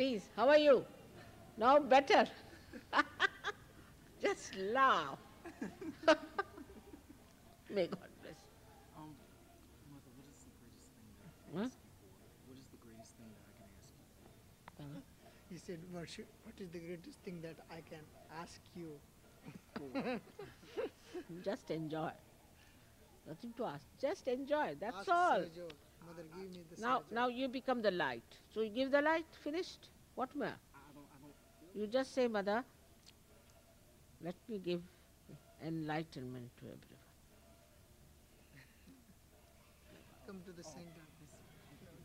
Please, how are you? Now better. Just laugh. May God bless. Um, Mother, what is the greatest thing that I can Huh? ask you for? What is the greatest thing that I can ask you for? He said, what, what is the greatest thing that I can ask you? Just enjoy. Nothing to ask. Just enjoy. That's ask all. Mother, give me the Now, now you become the light. So you give the light. Finished. What more? I don't, I don't. You just say, Mother, let me give enlightenment to everyone. Come to the center.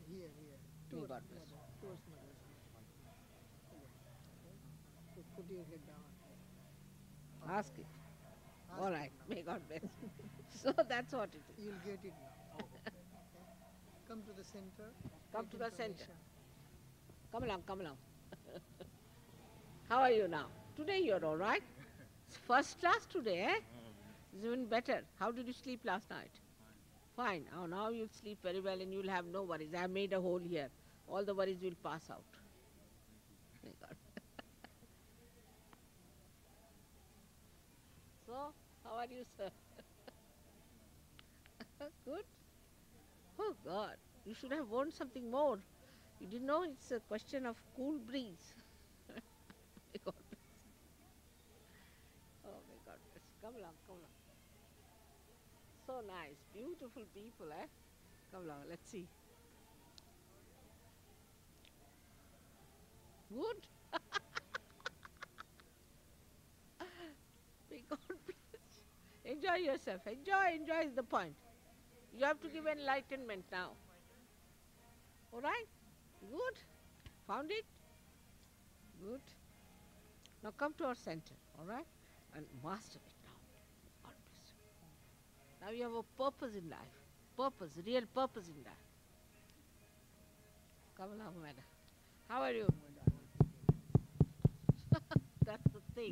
Here, here. Towards God bless mother. Towards mother. Put, put your head down. Ask it. All right. May God bless. so that's what it is. You'll get it now. Okay. Come to the center. Come to the center. Come along, come along. How are you now? Today you're all right? First class today, eh? It's even better. How did you sleep last night? Fine. Oh, now you'll sleep very well and you'll have no worries. I made a hole here. All the worries will pass out. May God. so, how you, sir? Good? Oh, God. You should have worn something more. You didn't know it's a question of cool breeze. may God bless. Oh, may God bless. Come along, come along. So nice, beautiful people, eh? Come along, let's see. Good? may God bless. Enjoy yourself. Enjoy, enjoy is the point. You have to give enlightenment now. All right? Good. Found it? Good. Now come to our center, all right? And master it now. Now you have a purpose in life. Purpose, real purpose in life. Come along, madam. How are you? That's the thing.